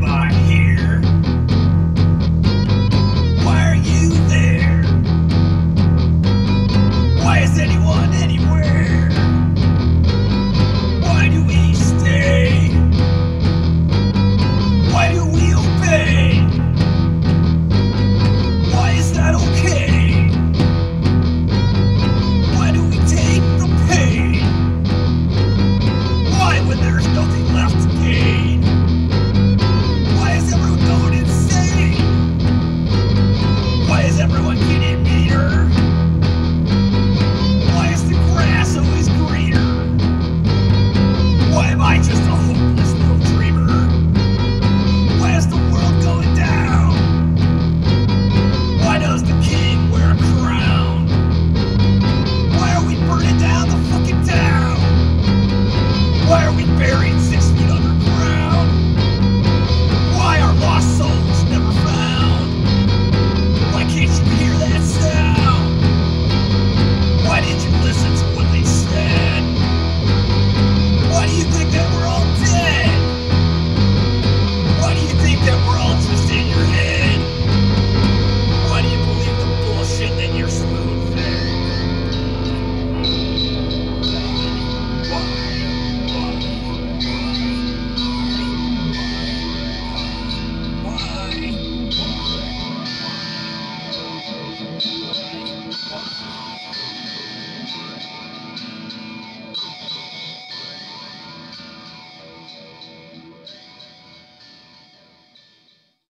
Bye.